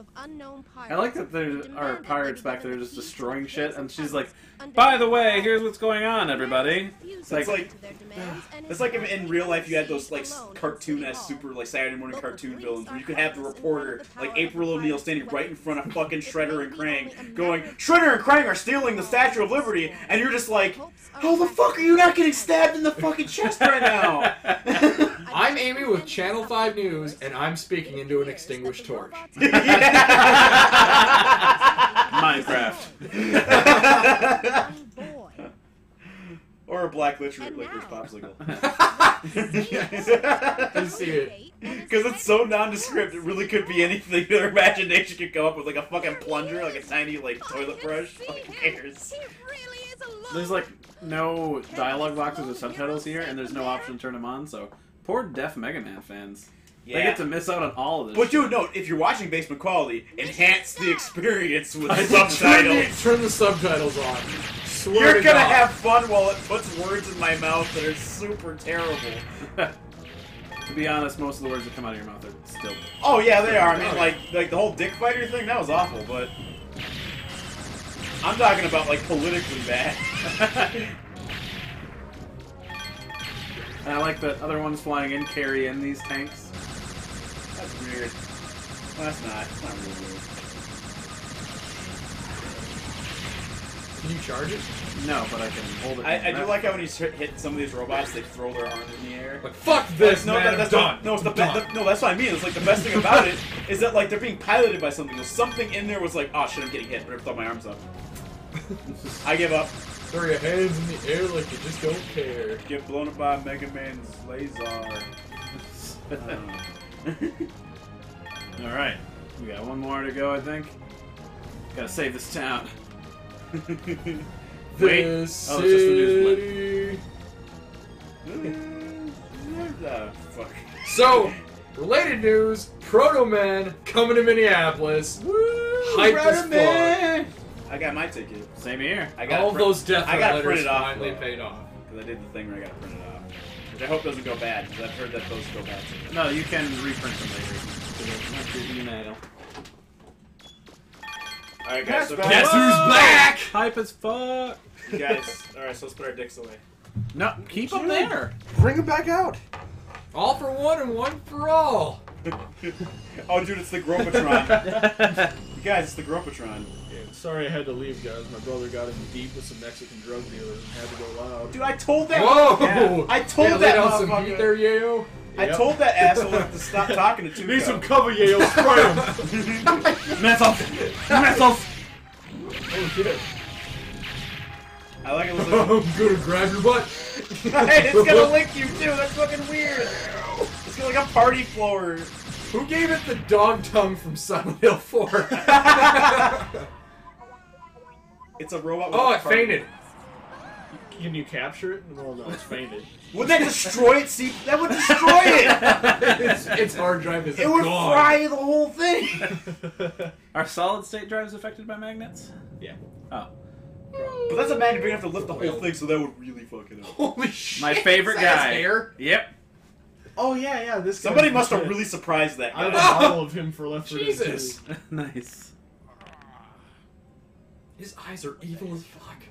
of unknown pirates. I like that there are pirates back there just destroying shit, and she's like, "By the way, here's what's going on, everybody." It's like- listen to their demands, and It's like if in real life you had those like cartoon as super like Saturday morning cartoon villains where you could have the reporter one of the like April O'Neil standing right in front of fucking Shredder and Krang going Shredder and Krang are stealing the Statue of Liberty and you're just like how the fuck are you not getting stabbed in the fucking chest right now? I'm Amy with Channel 5 News, and I'm speaking into an extinguished torch. Minecraft. or a black licorice, And licorice now- popsicle. I see it. Because it's so nondescript, it really could be anything their imagination could come up with, like a fucking plunger, like a tiny like toilet brush. Like, who cares? There's like no dialogue boxes or subtitles here, and there's no option to turn them on. So poor deaf Mega Man fans. They Yeah. get to miss out on all of this. But shit. dude, no, if you're watching basement quality, enhance the experience with Turn subtitles. the, turn the subtitles on. Swear You're to gonna God. have fun while it puts words in my mouth that are super terrible. to be honest, most of the words that come out of your mouth are still. Oh yeah, they are. I mean, like like the whole dick fighter thing, that was awful. But I'm talking about like politically bad. And I like that other ones flying in carry in these tanks. That's weird. Well, that's not. It's not really weird. Can you charge it? No, but I can hold it. I, I do like how when you hit hit some of these robots, they throw their arms in the air. Like, fuck this, no, man, that- I'm that's done. What, no, it's the, I'm done. the- no, that's what I mean. It's like the best thing about it is that like they're being piloted by something. There's something in there was like, oh shit, I'm getting hit. Better throw my arms up. I give up. Throw your hands in the air like you just don't care. Get blown up by Mega Man's laser. Uh, All right, we got one more to go. I think. Gotta save this town. Wait. This Oh, it's just the news city. fuck. So, related news: Proto Man coming to Minneapolis. Hype as fuck. I got my ticket. Same here. I got All those death I got letters printed off finally though. paid off. Because I did the thing where I got printed off. Which I hope doesn't go bad, because I've heard that those go bad too. No, you can reprint them later. So not through email. Alright, guys, so Guess who's back? Hype as fuck. guys, alright, so let's put our dicks away. No, keep them there. Bring them back out. All for one and one for all. oh, dude, it's the Gropatron. you guys, it's the Gropatron. Sorry I had to leave, guys. My brother got in deep with some Mexican drug dealers and had to go loud. Dude, I told that. Whoa! Yeah, I told Hey, that laid out some motherfucker- heat there, Yayo. I Yep. told that asshole to stop talking to Tuco. Need some cover, Yale. Spray him. Missiles! Missiles! oh shit. I like it. Looks like I'm gonna grab your butt. hey, it's gonna lick you too. That's fucking weird. It's got like a party floor. Who gave it the dog tongue from Silent Hill 4? It's a robot. With oh, a it fainted. Can you capture it? Well, no, it's fainted. Would that destroy it? See, that would destroy it. its, its hard drive is It would gone. fry the whole thing. Are solid state drives affected by magnets? Yeah. Oh. But that's a magnet big enough to lift the whole thing, so that would really fuck it up. Holy shit. My favorite Is that his guy. hair? Yep. Oh yeah, yeah. This Somebody must have really surprised that I have a guy. model of him for Left 4 Dead Jesus. nice. His eyes are evil as fuck.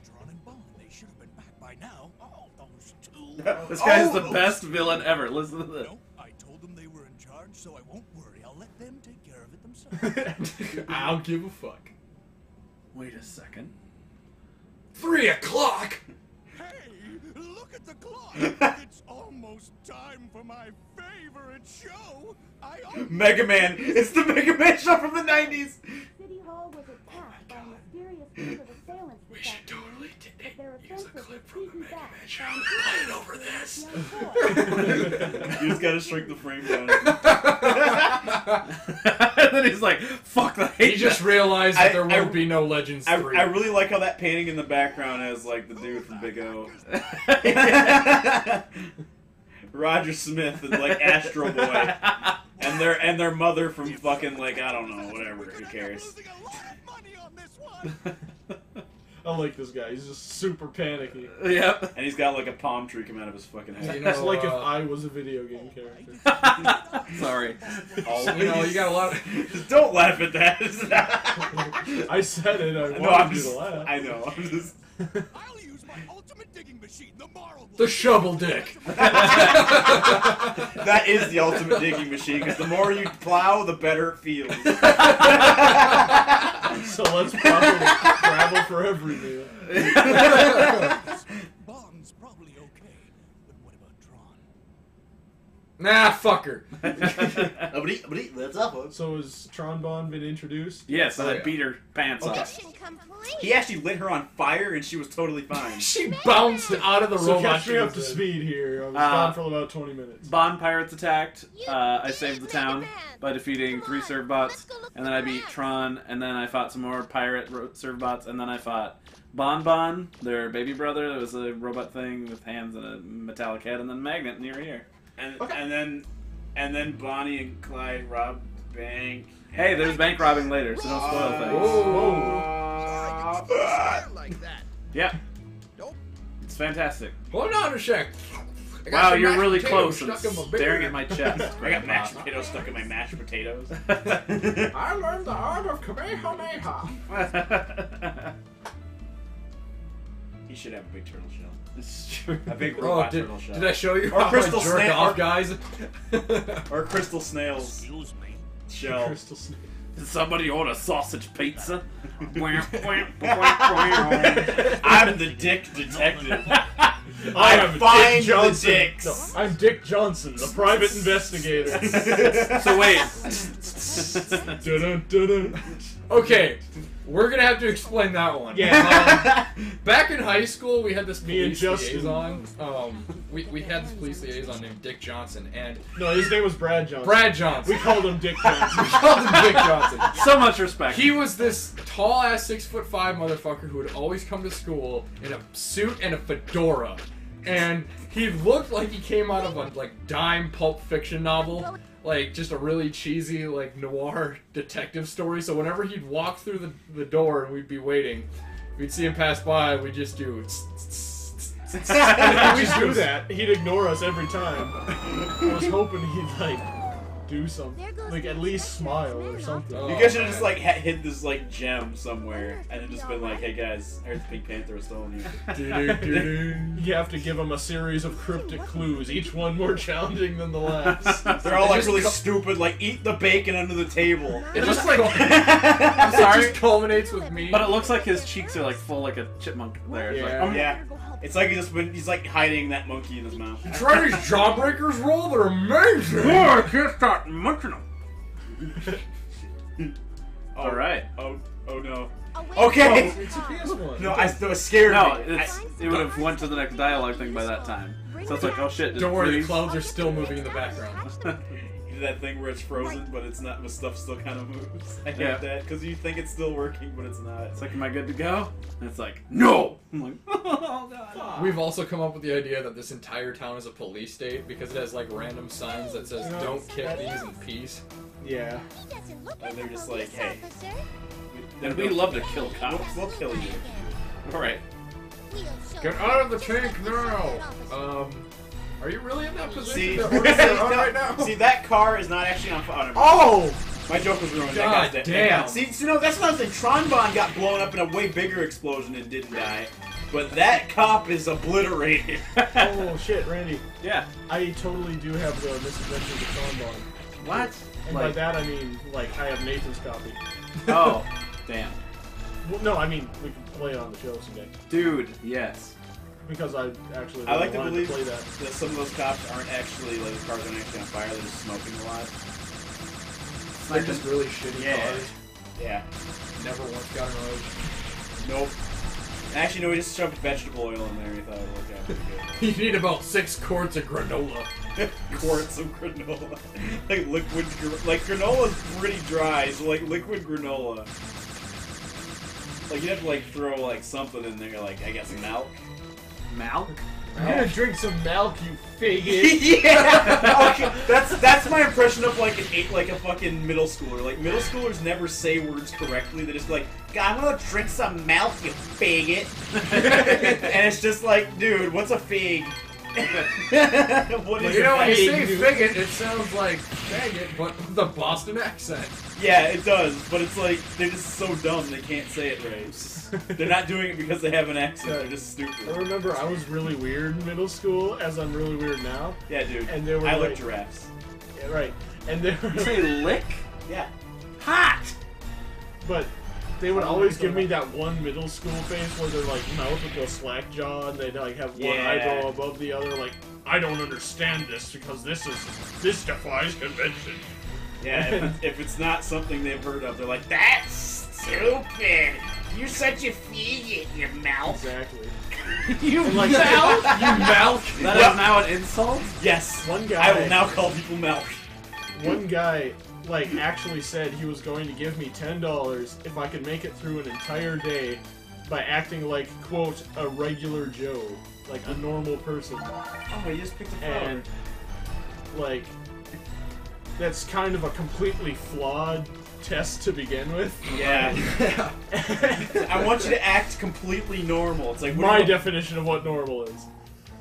This guy's Oh. the best villain ever. Listen to this. I told them they were in charge, so I won't worry. I'll let them take care of it themselves. I don't give a fuck. Wait a second. Three o'clock? hey, look at the clock. it's almost time for my favorite show. I Mega Man. It's the Mega Man show from the 90s. City Hall was attacked by a mysterious group of assailants this afternoon. Their offensive was beaten back by an over this. you just gotta shrink the frame down. and then he's like, fuck the He just realized that there I- won't be no Legends I, 3. I really like how that painting in the background has like the dude from Big O. Roger Smith and like Astro Boy, and their and their mother from fucking like I don't know whatever. Who cares? I like this guy. He's just super panicky. Yep. And he's got like a palm tree coming out of his fucking head. You know, It's like if uh, I was a video game character. Sorry. You know, you got a lot. Of, Just don't laugh at that. I said it. I wanted no, I'm you to laugh. I know. I'm just. Machine, the Marl. the shovel dick. That is the ultimate digging machine because the more you plow, the better it feels. So let's probably travel for every meal. Bond's probably okay, but what about Tron? Nah, fucker. That's up. So has Tron Bonne been introduced? yes, and Oh, I yeah. beat her pants Okay. off. Mission complete. He actually lit her on fire and she was totally fine. She bounced out of the So robot. catch me she up was to in. speed here. I was Uh, gone for about 20 minutes. Bonne pirates attacked. Uh, I saved the town by defeating three Servbots, and then I beat Tron, and then I fought some more pirate ro- Servbots, and then I fought Bon Bonne, their baby brother. That was a robot thing with hands and a metallic head, and then Magnet near here. And, and then, and then Bonnie and Clyde robbed the bank. Hey, there's bank robbing later, so don't spoil things. Whoa. like that. Yeah. Nope. It's fantastic. Hold on a sec. I Wow, you're really close and stuck in my staring at my chest. I got mashed potatoes stuck in my mashed potatoes. I learned the art of Kamehameha. he should have a big turtle shell. It's true. A big Oh, robot did, turtle shell. did I show you Or how crystal I jerk snake- off, or- guys? Or crystal snails Excuse me. shell. Crystal Snake. Did somebody order sausage pizza? I'm the dick detective. I am find Dick the Johnson. dicks. No, I'm Dick Johnson, the private investigator. so wait. Dun-dun, dun-dun. okay, we're gonna have to explain that one. Yeah. Um, back in high school, we had this Me and police Justin. liaison. Um, we, we had this police liaison named Dick Johnson and No, his name was Brad Johnson. Brad Johnson. We called him Dick Johnson. We called him Dick Johnson. so much respect. He was this tall ass six foot five motherfucker who would always come to school in a suit and a fedora. And he looked like he came out of a like dime pulp fiction novel. Like just a really cheesy like noir detective story. So whenever he'd walk through the, the door and we'd be waiting, we'd see him pass by, we'd just do we do that. He'd ignore us every time. I was hoping he'd like do something, like at least smile or something. Oh. You guys should have just like hit this like gem somewhere and then just been like, "Hey guys, I heard the Pink Panther was stolen you." You have to give them a series of cryptic clues, each one more challenging than the last. They're all like really stupid, like eat the bacon under the table. It just like- like I'm it sorry, just culminates with me. but it looks like his cheeks are like full like a chipmunk there. It's like, Yeah. um, Yeah, it's like he's just been he's like hiding that monkey in his mouth. Try these jawbreakers roll, they're amazing. Oh, I can't stop munching them. Oh, All right. Oh, oh, oh no. Oh, Okay. it's a PS1. No, I that was scared No, it's, it would have went to the next dialogue thing by that time. So it's like, oh shit. Don't it worry, the clouds are still moving in the background. You did that thing where it's frozen, but it's not. The stuff still kind of moves. I hate Yeah. that because you think it's still working, but it's not. It's like, am I good to go? And it's like, no. I'm like, oh god. We've also come up with the idea that this entire town is a police state because it has like random signs that says "Don't kick these in peace." Yeah. And they're just like, hey. And we love to kill We'll, cops. we'll kill you. All right. Get out of the tank now. Um, are you really in that position? See, to see, that no, right now? see, that car is not actually on fire. Oh! My joke was ruined. God that guy's dead. damn. See, see, no, that's what I was saying. Tron Bonne got blown up in a way bigger explosion and didn't die. But that cop is obliterated. Oh shit, Randy. Yeah. I totally do have the Misadventures of Tron Bonne. What? And by that I mean, like, I have Nathan's copy. oh, damn. Well, no, I mean, we can play it on the show someday. Dude, yes. Because I actually I like to wanted believe play that. that some of those cops aren't actually like the cars aren't actually on fire. They're just smoking a lot. They're just really shitty Yeah. cars. Yeah. Never once got an oil. Nope. Actually, no. We just shoved vegetable oil in there. We thought it would work out pretty You need about six quarts of granola. Quarts of granola, like liquid, gr- like granola's pretty dry, so like liquid granola. Like you have to like throw like something in there, like I guess milk. Mal? I'm gonna drink some milk, you faggot. yeah. Okay, that's that's my impression of like an eight, like a fucking middle schooler. Like middle schoolers never say words correctly. They just like, "God, I'm gonna drink some milk, you faggot," and it's just like, dude, what's a fig? what is You know, when you say faggot, it sounds like faggot, but with the Boston accent. Yeah, it does, but it's like they're just so dumb they can't say it right. they're not doing it because they have an accent. They're just stupid. I remember I was really weird in middle school, as I'm really weird now. Yeah, dude. And they were I like- lick giraffes. Yeah, right. And they were You say lick? Yeah. Hot! But they would always give me that one middle school face where they're like mouth would go slack jaw and they'd like have one Yeah. eyebrow above the other. Like I don't understand this because this is this defies convention. Yeah, if, it's- if it's not something they've heard of, they're like, "That's stupid. You're such a faggot, you mouth." Exactly. you like- mouth. You milk! That is Yep. now an insult? Yes. One guy. I will now call people mouth. One guy like actually said he was going to give me ten dollars if I could make it through an entire day by acting like quote a regular Joe, like a normal person. Oh, you just picked a flower. and like that's kind of a completely flawed test to begin with. yeah. I want you to act completely normal. It's like My definition of what normal is.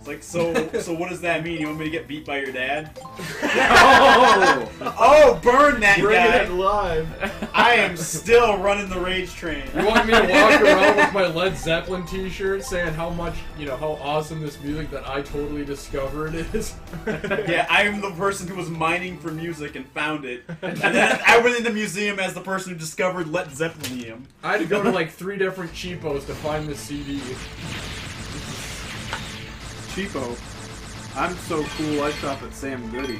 It's like so. So what does that mean? You want me to get beat by your dad? Oh! Oh, burn that Bring it guy! live. I am still running the rage train. You want me to walk around with my Led Zeppelin t-shirt saying how much, you know, how awesome this music that I totally discovered is? Yeah, I am the person who was mining for music and found it. And then I went in the museum as the person who discovered Led Zeppelinium. I had to go to like three different cheapos to find this CD. Cheapo. I'm so cool, I shop at Sam Goody.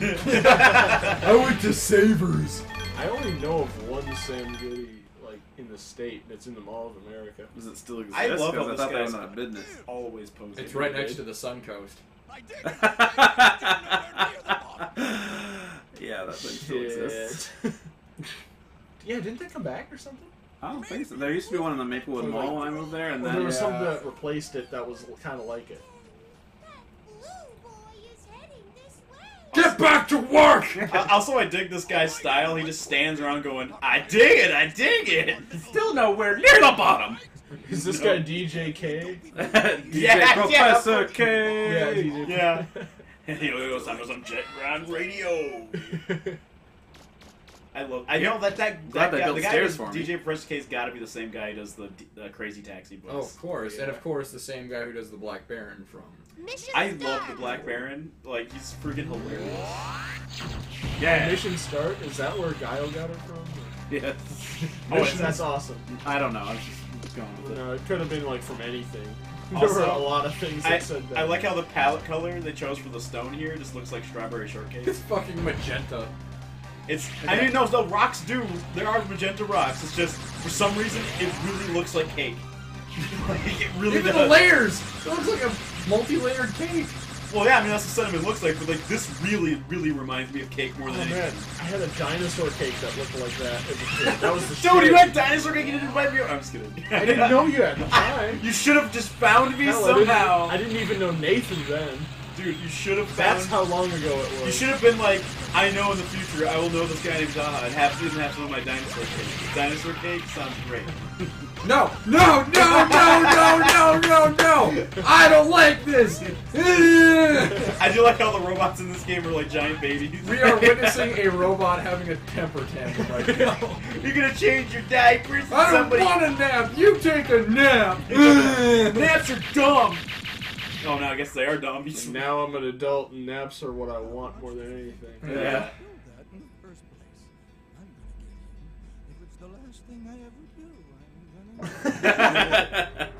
I went to Savers. I only know of one Sam Goody like in the state that's in the Mall of America. Does it still exist? I love how 'Cause I this thought they guy's- went out of business. Always posing. It's right next to the Suncoast. I did. Yeah, that thing still exists. yeah, didn't they come back or something? I don't think so. There used to be one in the Maplewood Mall when I moved there, and Well, then there was yeah. something that replaced it that was kind of like it. Back to work! Uh, also, I dig this guy's style. He just stands around going, "I dig it, I dig it." still nowhere near the bottom. Is this guy DJ K? DJ Yeah, Professor Yeah, K. DJ. Yeah. Yo, yo, time on Jet Grind Radio. I love. I know that that, Glad that guy, built the guy stairs for. DJ Professor K's got to be the same guy who does the, the Crazy Taxi books. Oh, of course, and of course the same guy who does the Black Baron from. Mission I love the Black Baron. Like he's freaking hilarious. Yeah. Mission Start? Is that where Guile got it from? Yes. Oh, Mission, it's- that's awesome. I don't know. I was just going with it. No, it could have been like from anything. Also, there were a lot of things that I, said that. I like how the palette color they chose for the stone here just looks like strawberry shortcake. It's fucking magenta. It's I didn't know rocks do. There are magenta rocks. It's just for some reason it really looks like cake. like, it really Even does. the layers! It looks like a multi-layered cake. Well, yeah, I mean that's what cinnamon looks like, but like this really, really reminds me of cake more than Oh than man, anything. I had a dinosaur cake that looked like that as a kid. That was the Dude, you shit. had dinosaur cake. You didn't invite me. I'm just kidding. I didn't know you had the time. You should have just found me Hell, I didn't- somehow. I didn't even know Nathan then. Dude, you should have. That's how long ago it was. You should have been like, I know in the future I will know this guy named Taha and have doesn't have some of my dinosaur cake. Dinosaur cake sounds great. No, no, no, no, no, no, no, no! I don't like this! I do like how the robots in this game are like giant babies. we are witnessing a robot having a temper tantrum right now. You're gonna change your diapers. and I don't somebody. want a nap! You take a nap! Naps are dumb. Oh no, I guess they are dumb. And now I'm an adult, and naps are what I want more than anything. Yeah. that in the first place. I'm gonna kill you. If it's the last thing I ever do, I'm gonna.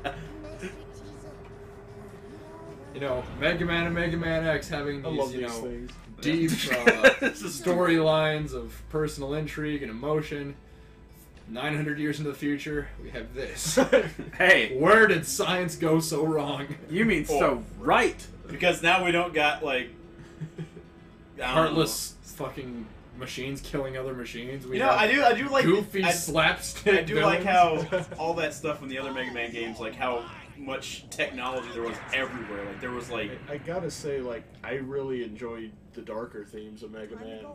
You know, Mega Man and Mega Man X having I these, love you these know, things. deep uh, storylines of personal intrigue and emotion. 900 years into the future, we have this. hey, Where did science go so wrong? you mean so right? because now we don't got like I don't Heartless fucking machines killing other machines. We. You know, have I do. I do like goofy I, slapstick. I do like villains. how all that stuff in the other Mega Man games, like how much technology there was everywhere. Like there was like I, I gotta say, like, I really enjoyed the darker themes of Mega Man,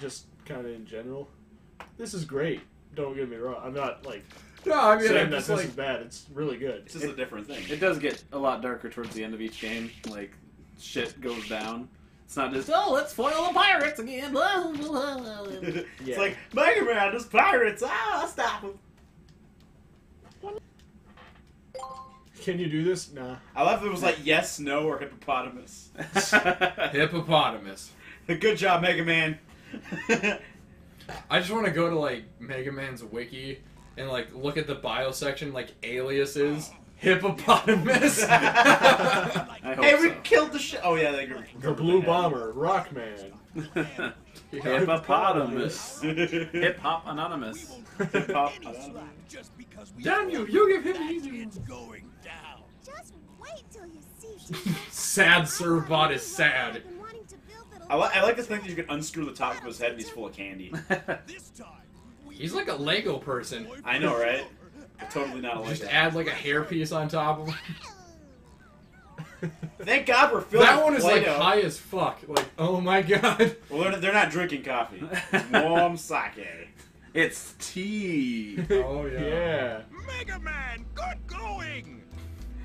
just kind of in general. This is great. Don't get me wrong. I'm not like No, I mean, saying I'm that just this like, is bad. It's really good. it's just a different thing. It does get a lot darker towards the end of each game. Like shit goes down. It's not just oh let's foil the pirates again. Blah, blah, blah, blah." it's like Mega Man, there's pirates. Ah, I'll stop them. Can you do this? Nah. I love if it was like yes, no, or hippopotamus. hippopotamus. Good job, Mega Man. I just want to go to like Mega Man's wiki and like look at the bio section, like aliases. Hippopotamus. I hope hey, we so. killed the shit. Oh yeah, they go- The Blue Bomber, Rockman. Hippopotamus. Hip Hip Hop Anonymous. hop. Just because Damn you! You give him easy. it's going down. Just wait till you see. Sad Servbot is sad. I, li- I like to think that you can unscrew the top of his head and he's full of candy. This time, we He's like a Lego person. I know, right? Totally not like Just that. add like a hairpiece on top of him. Thank God we're filling That one is like high as fuck. Like, oh my god. Well, they're, they're not drinking coffee. It's warm sake. it's tea. Oh, oh yeah. Yeah. Mega Man, good going.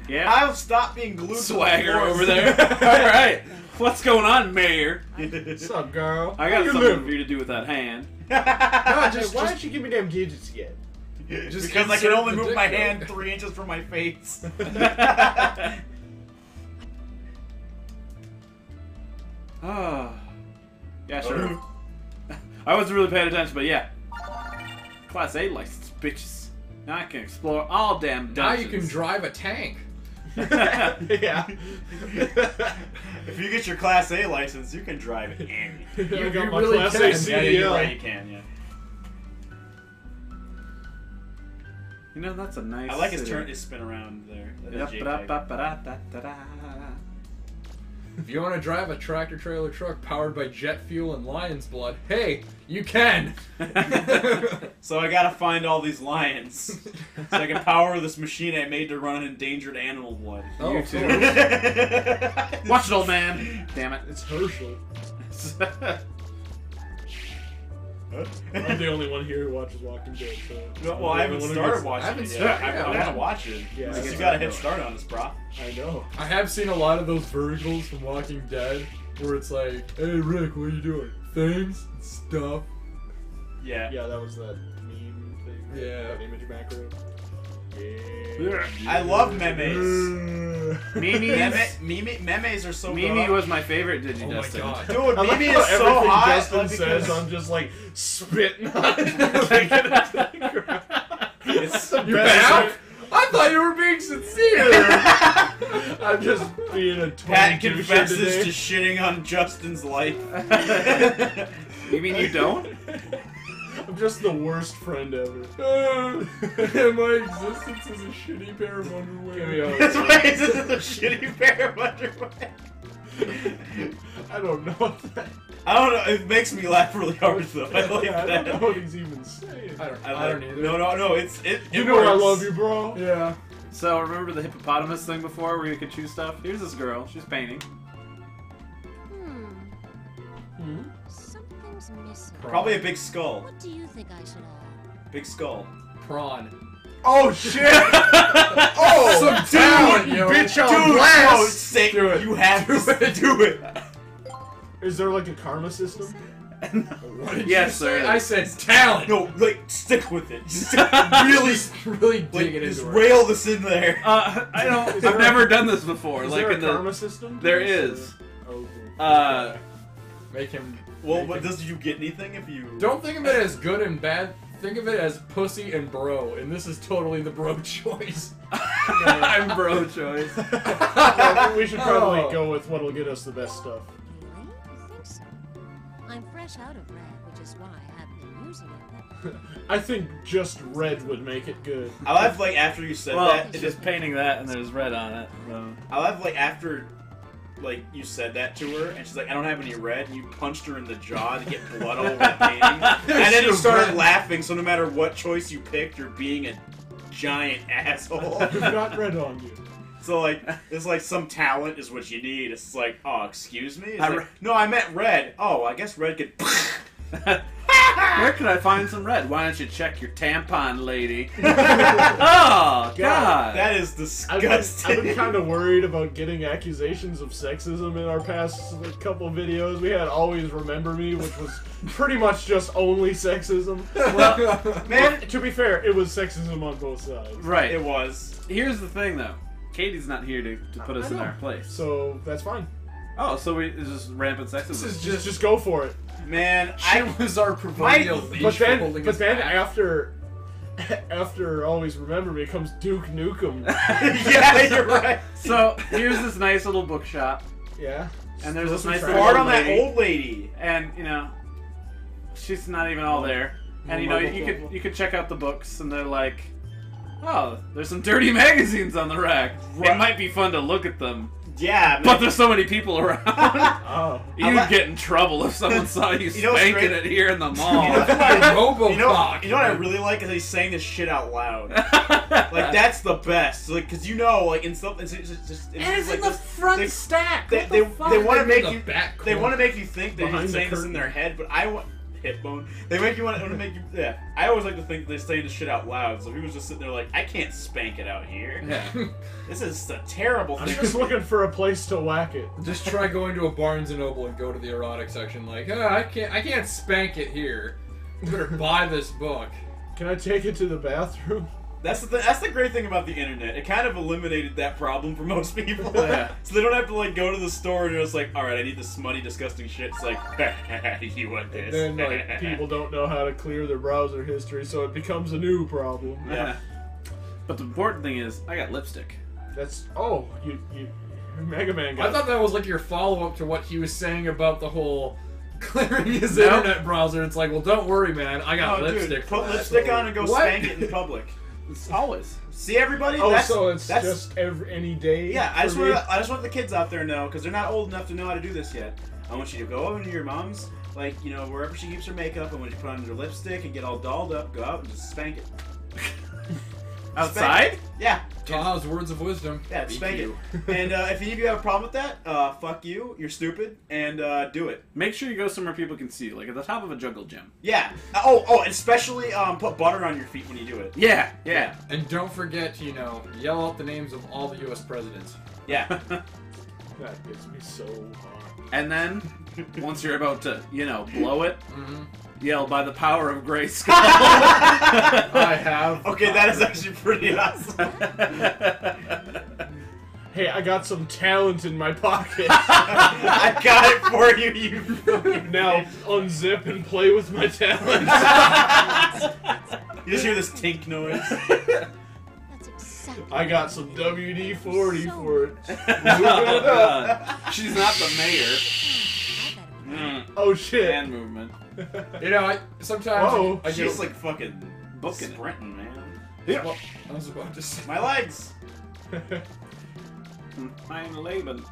Yeah. I'll stop being glued Swagger to the over there. All right. What's going on, Mayor? What's up, girl? I got something living? for you to do with that hand. No, just, why just don't you give me damn gadgets again? Just Just because I can only move my hand three inches from my face. Ah, Yeah, sure. I wasn't really paying attention, but yeah. Class A license, bitches. Now I can explore all damn now you can drive a tank. yeah. If you get your Class A license, you can drive any. I You- got my really Class can. A Yeah, Yeah, you're right. You can. Yeah. You know, that's a nice. I like his city. turn. His spin around there. If you want to drive a tractor trailer truck powered by jet fuel and lion's blood, hey, you can. So I gotta find all these lions so I can power this machine I made to run on endangered animal blood. Oh, You too. Watch it, old man. Damn it. It's Hershel. I'm the only one here who watches Walking Dead. So No, well, I haven't started watching I haven't it yet. started- I, I yeah. want to watch it. Yeah. Since I you got a I head start on this, bro. I know. I have seen a lot of those verticals from Walking Dead where it's like, hey Rick, what are you doing? Things, stuff. Yeah. Yeah, that was that meme thing. right? Yeah. That image macro. Yeah. I love memes. Mm. Mimi, Meme, meme, memes are so Mimi was my favorite Oh my DigiDestined. god. Dude, I like Mimi how is so everything hot. Justin like, says, because I'm just like spitting on it. Taking it to it's the You best back? I thought you were being sincere. I'm just being a Pat total doucher confesses today. to shitting on Justin's life. You mean you don't? I'm just the worst friend ever. My existence is a shitty pair of underwear. Give me a- That's why this is a shitty pair of underwear. I don't know what that. I don't know. It makes me laugh really hard though. I like yeah, I that. don't know what he's even saying. I don't, I, I, like, don't either. No, no, no. It's it. You it know I works. love you, bro. Yeah. So remember the hippopotamus thing before, where you could choose stuff? Here's this girl. She's painting. Hmm. Hmm? Something's missing. Probably a big skull. What do you think I should have? Big skull. Prawn. Oh shit! oh, Some talent, dude, yo. bitch on Dude, blast. no, say, Do it. You have to do it. Is there like a karma system? What did Yes, you say? sir. I said talent. No, like stick with it. Just really, Just really like, dig it just into it. rail this in there. Uh, I don't. I've a- never done this before. Is like there a in the. karma system? There is. is. or- Okay. Uh, Make him. Well, but does you get anything if you? Don't think of it as good and bad. Think of it as pussy and bro, and this is totally the bro choice. I'm bro choice. Yeah, we should probably Oh. go with what'll get us the best stuff. Really? I think so. I'm fresh out of red, which is why I haven't been using it. I think just red would make it good. I love like after you said Well, that. it's just just. painting that, and there's red on it. So. I love like after. Like you said that to her, and she's like, "I don't have any red." And you punched her in the jaw to get blood all over the painting, and then you started bad. laughing. So no matter what choice you picked, you're being a giant asshole. I've got red on you. So like, it's like some talent is what you need. It's like, oh, excuse me. I like, no, I meant red. Oh, I guess red could. Where can I find some red? Why don't you check your tampon, lady? oh God! that is disgusting. I've been kind of worried about getting accusations of sexism in our past couple videos. We had Always Remember Me, which was pretty much just only sexism. well, Man, to be fair, it was sexism on both sides. right. it was. Here's the thing, though. Katie's not here to, to put us in our place. So that's fine. Oh, so we it's just rampant sexism. This is Just, just. just go for it. Man, She I. was our proverbial My- leash But for then, holding but us then back. after, after Always Remember Me comes Duke Nukem. yeah, you're right. so here's this nice little bookshop, Yeah. and there's this nice some little Hard old on that lady, old lady. and you know, she's not even all there. And you know, you could you could check out the books, and they're like, oh, there's some dirty magazines on the rack. It might be fun to look at them, Yeah, man. but there's so many people around. Oh. You'd like- get in trouble if someone saw you, You know what's spanking great? it here in the mall. You know, Robocock. you know, you know what I really like is he's saying this shit out loud. Like that's the best. Like, cause you know, like in stuff, it's, it's just, it's and it's like in the this- front they- stack. They, What they, the fuck? they want to Maybe make the you back they want to make you think that Behind he's the saying this in curtain. their head, but I want hip bone. They make you want to make you yeah. I always like to think they're saying this shit out loud. So he was just sitting there like, I can't spank it out here. Yeah. This is a terrible I'm thing. just looking for a place to whack it. Just try going to a Barnes and Noble and go to the erotic section. Like, ah, I can't, I can't spank it here. You better buy this book. Can I take it to the bathroom? That's the th- that's the great thing about the internet. It kind of eliminated that problem for most people. Yeah. so they don't have to like go to the store and it's like, all right, I need this smutty, disgusting shit. It's like, you want this? Then like people don't know how to clear their browser history, so it becomes a new problem. Yeah. But the important thing is, I got lipstick. That's oh you you Mega Man I thought that was like your follow up to what he was saying about the whole clearing his Nope. internet browser. It's like, well, don't worry, man. I got Oh, lipstick. dude, put lipstick on and go What? spank it in public. It's always. See everybody? Oh, that's, so it's that's, just every any day. yeah. I just want I just want the kids out there to know because they're not old enough to know how to do this yet. I want you to go over to your mom's, like you know wherever she keeps her makeup, and when you put on your lipstick and get all dolled up, go out and just spank it. Outside? Yeah, Taha's words of wisdom. yeah, Thank spank you. it. And uh, if any of you have a problem with that, uh, fuck you. You're stupid, and uh, do it. Make sure you go somewhere people can see like at the top of a jungle gym. Yeah. Oh, oh, and especially um, put butter on your feet when you do it. Yeah, yeah. And don't forget to, you know, yell out the names of all the U.S. presidents. Yeah. That gets me so hot. and then, once you're about to, you know, blow it, Mm-hmm. Yell by the power of Grayskull. I have. Okay, that is actually pretty awesome. Hey, I got some talent in my pocket. I got it for you, you fucking now unzip and play with my talent. You just hear this tink noise. That's exactly I got some WD forty for it. She's not the mayor. I Mm, Oh shit. hand movement. You know, I sometimes Whoa. I get. She's like fucking Booking it. sprinting, man. Well, I was about to say. My legs. Mein Leben.